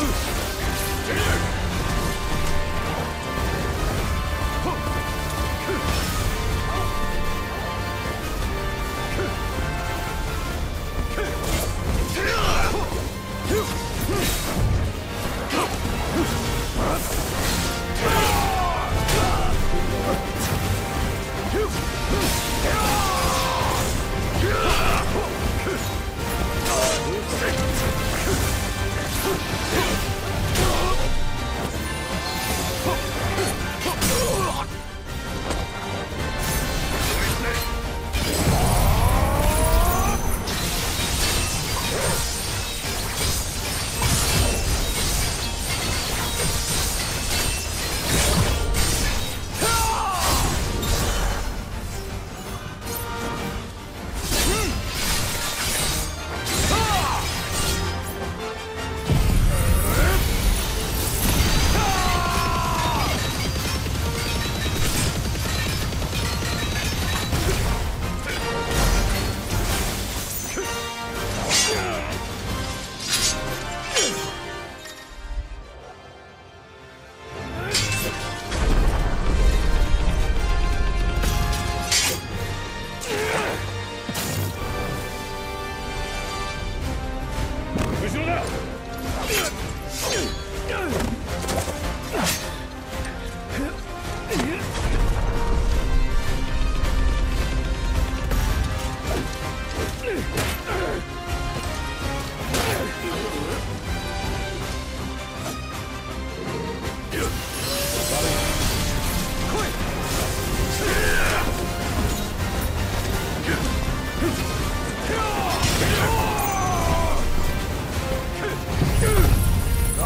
loose.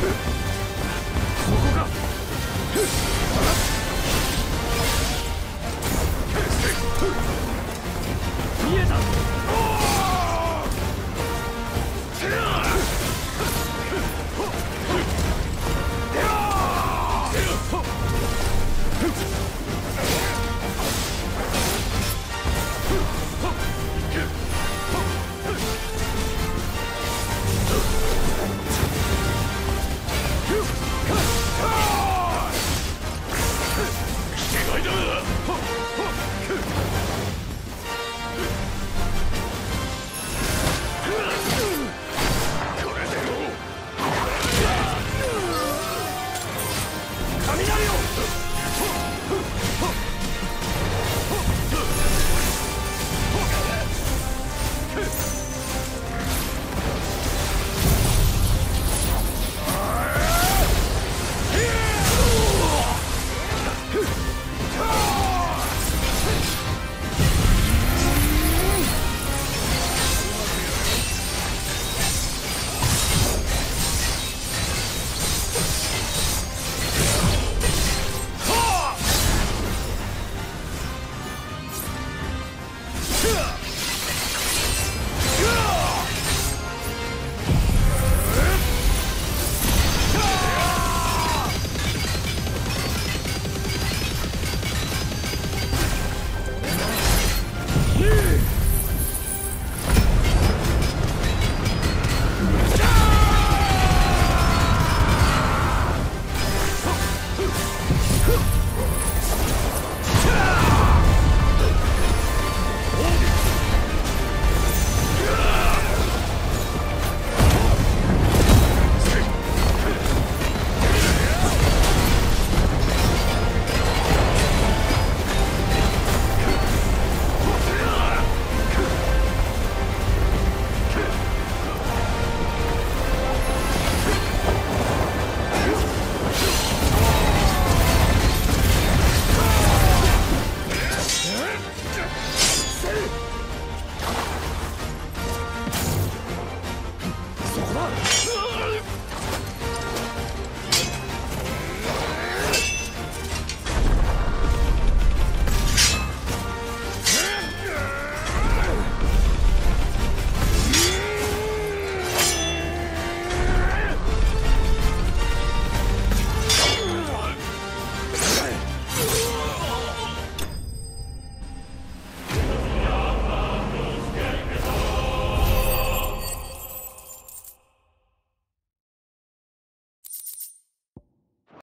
ここか。